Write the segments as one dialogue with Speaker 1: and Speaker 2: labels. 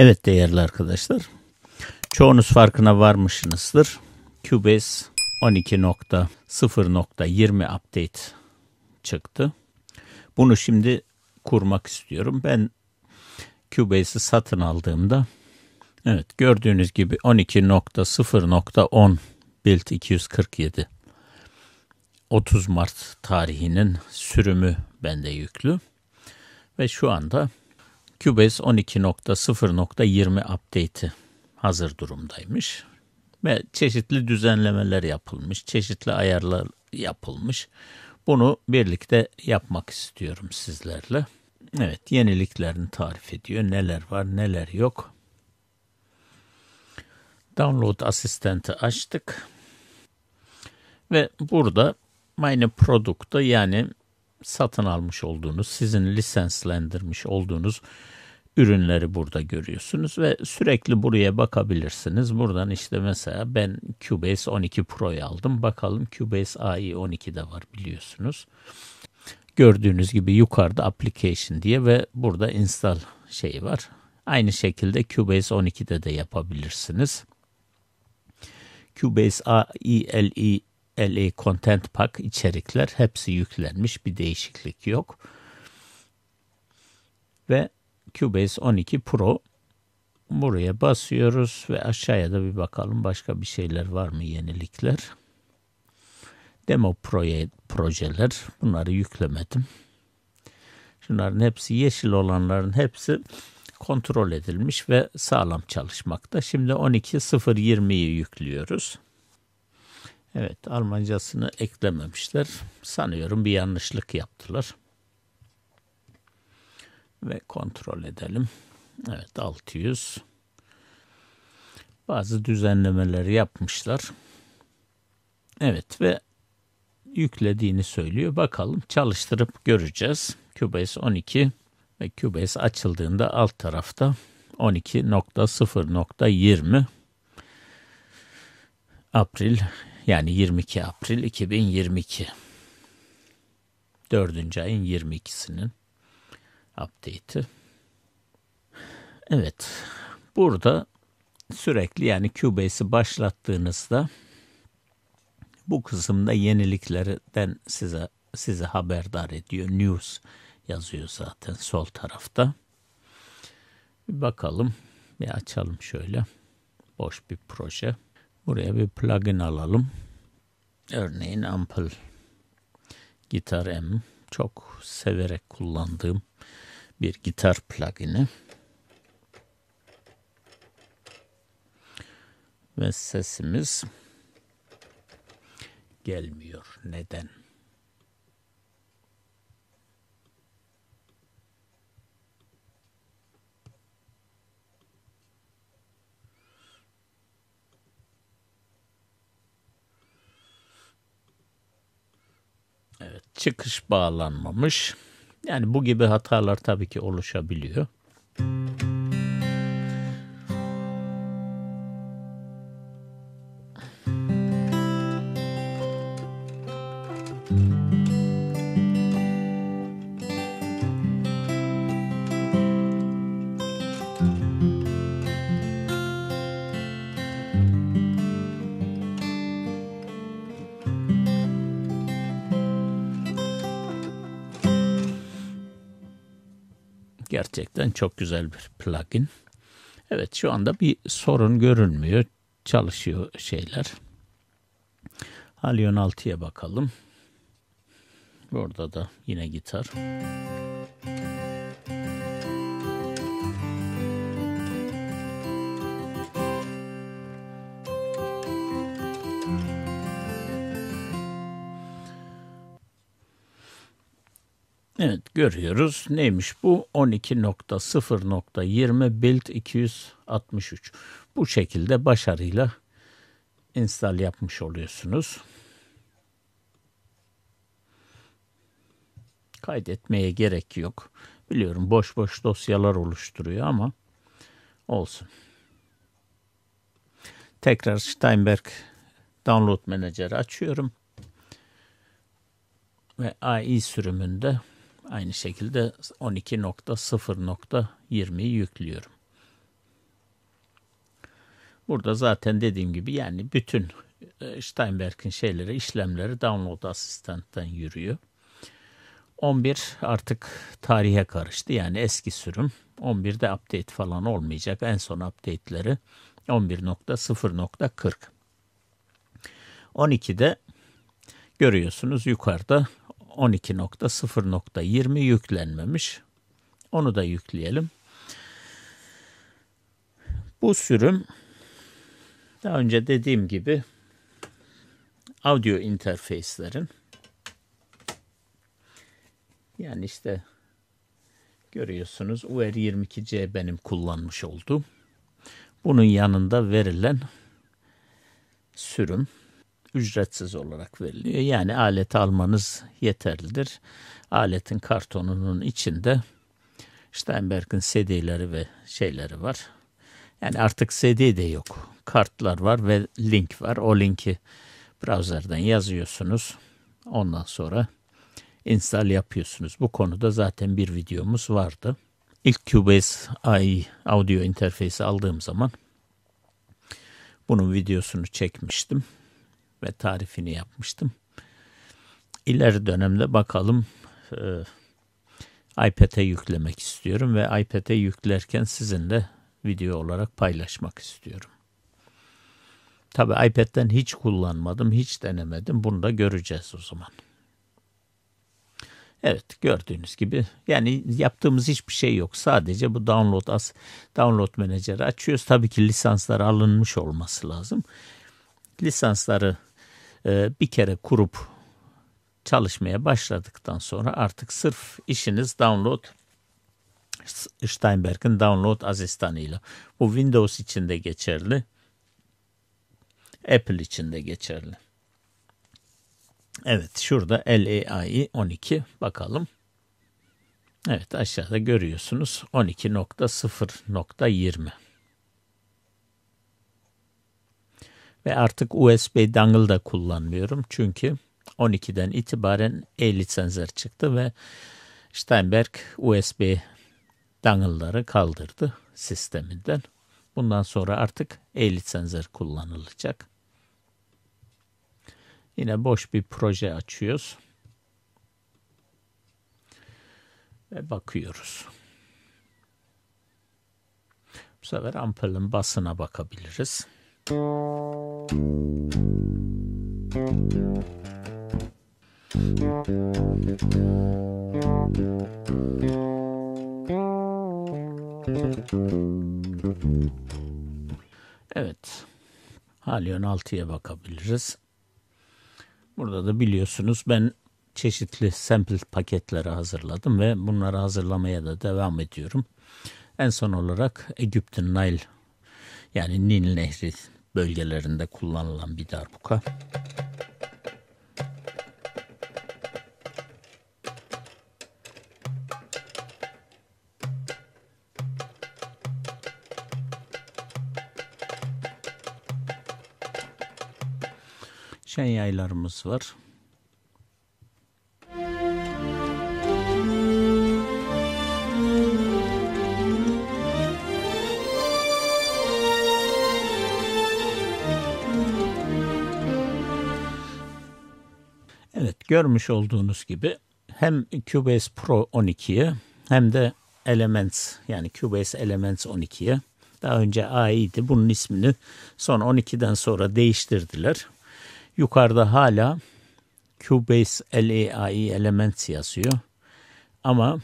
Speaker 1: Evet değerli arkadaşlar. Çoğunuz farkına varmışsınızdır. Cubase 12.0.20 update çıktı. Bunu şimdi kurmak istiyorum. Ben Cubase'i satın aldığımda evet gördüğünüz gibi 12.0.10 build 247 30 Mart tarihinin sürümü bende yüklü. Ve şu anda Cubase 12.0.20 update'i hazır durumdaymış. Ve çeşitli düzenlemeler yapılmış, çeşitli ayarlar yapılmış. Bunu birlikte yapmak istiyorum sizlerle. Evet, yeniliklerini tarif ediyor. Neler var, neler yok. Download asistenti açtık. Ve burada Mine Product'ta yani satın almış olduğunuz, sizin lisenslendirmiş olduğunuz ürünleri burada görüyorsunuz ve sürekli buraya bakabilirsiniz. Buradan işte mesela ben Cubase 12 Pro'yu aldım. Bakalım Cubase AI 12 de var biliyorsunuz. Gördüğünüz gibi yukarıda application diye ve burada install şeyi var. Aynı şekilde Cubase 12'de de yapabilirsiniz. Cubase AI LE Content Pack içerikler hepsi yüklenmiş. Bir değişiklik yok. Ve Cubase 12 Pro buraya basıyoruz ve aşağıya da bir bakalım başka bir şeyler var mı yenilikler. Demo proje, projeler bunları yüklemedim. Şunların hepsi yeşil olanların hepsi kontrol edilmiş ve sağlam çalışmakta. Şimdi 12.020'yi yüklüyoruz. Evet Almancasını eklememişler. Sanıyorum bir yanlışlık yaptılar. Ve kontrol edelim. Evet 600. Bazı düzenlemeleri yapmışlar. Evet ve yüklediğini söylüyor. Bakalım çalıştırıp göreceğiz. Cubase 12 ve Cubase açıldığında alt tarafta 12.0.20 April yani 22 April 2022. Dördüncü ayın 22'sinin update'i. Evet. Burada sürekli yani Cubase'i başlattığınızda bu kısımda yeniliklerden size size haberdar ediyor. News yazıyor zaten sol tarafta. Bir bakalım. Bir açalım şöyle. Boş bir proje. Buraya bir plugin alalım. Örneğin Ampul Gitar M çok severek kullandığım bir gitar plugini. Ve sesimiz gelmiyor. Neden? Evet, çıkış bağlanmamış. Yani bu gibi hatalar tabii ki oluşabiliyor. Gerçekten çok güzel bir plugin. Evet şu anda bir sorun görünmüyor. Çalışıyor şeyler. Halion 6'ya bakalım. Burada da yine gitar. Evet görüyoruz. Neymiş bu? 12.0.20 build 263. Bu şekilde başarıyla install yapmış oluyorsunuz. Kaydetmeye gerek yok. Biliyorum boş boş dosyalar oluşturuyor ama olsun. Tekrar Steinberg Download Manager açıyorum. Ve AI sürümünde Aynı şekilde 12.0.20'yi yüklüyorum. Burada zaten dediğim gibi yani bütün e, Steinberg'in şeyleri, işlemleri download asistantten yürüyor. 11 artık tarihe karıştı. Yani eski sürüm. 11'de update falan olmayacak. En son update'leri 11.0.40. 12'de görüyorsunuz yukarıda 12.0.20 yüklenmemiş. Onu da yükleyelim. Bu sürüm daha önce dediğim gibi audio interface'lerin yani işte görüyorsunuz UR22C benim kullanmış olduğum. Bunun yanında verilen sürüm ücretsiz olarak veriliyor. Yani aleti almanız yeterlidir. Aletin kartonunun içinde Steinberg'in CD'leri ve şeyleri var. Yani artık CD de yok. Kartlar var ve link var. O linki browser'dan yazıyorsunuz. Ondan sonra install yapıyorsunuz. Bu konuda zaten bir videomuz vardı. İlk Cubase AI audio interface'i aldığım zaman bunun videosunu çekmiştim ve tarifini yapmıştım. İleri dönemde bakalım e, iPad'e yüklemek istiyorum ve iPad'e yüklerken sizinle video olarak paylaşmak istiyorum. Tabi iPad'den hiç kullanmadım, hiç denemedim. Bunu da göreceğiz o zaman. Evet gördüğünüz gibi yani yaptığımız hiçbir şey yok. Sadece bu download as download menajeri açıyoruz. Tabii ki lisanslar alınmış olması lazım. Lisansları bir kere kurup çalışmaya başladıktan sonra artık sırf işiniz download Steinberg'in download asistanıyla. Bu Windows için de geçerli. Apple için de geçerli. Evet şurada LAI 12 bakalım. Evet aşağıda görüyorsunuz 12.0.20. Ve artık USB dongle da kullanmıyorum. Çünkü 12'den itibaren e-lisenser çıktı ve Steinberg USB dongle'ları kaldırdı sisteminden. Bundan sonra artık e-lisenser kullanılacak. Yine boş bir proje açıyoruz. Ve bakıyoruz. Bu sefer ampulün basına bakabiliriz. Evet. Halyon 6'ya bakabiliriz. Burada da biliyorsunuz ben çeşitli sample paketleri hazırladım ve bunları hazırlamaya da devam ediyorum. En son olarak Egypt'in Nile yani Nil Nehri bölgelerinde kullanılan bir darbuka. Şen yaylarımız var. Görmüş olduğunuz gibi hem Cubase Pro 12'ye hem de Elements yani Cubase Elements 12'ye daha önce AI'di bunun ismini son 12'den sonra değiştirdiler. Yukarıda hala Cubase LAI Elements yazıyor. Ama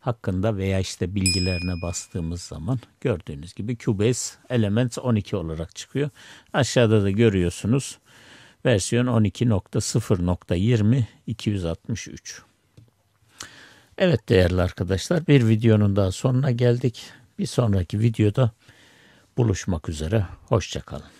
Speaker 1: hakkında veya işte bilgilerine bastığımız zaman gördüğünüz gibi Cubase Elements 12 olarak çıkıyor. Aşağıda da görüyorsunuz versiyon 12.0.20 263. Evet değerli arkadaşlar bir videonun daha sonuna geldik. Bir sonraki videoda buluşmak üzere. Hoşçakalın.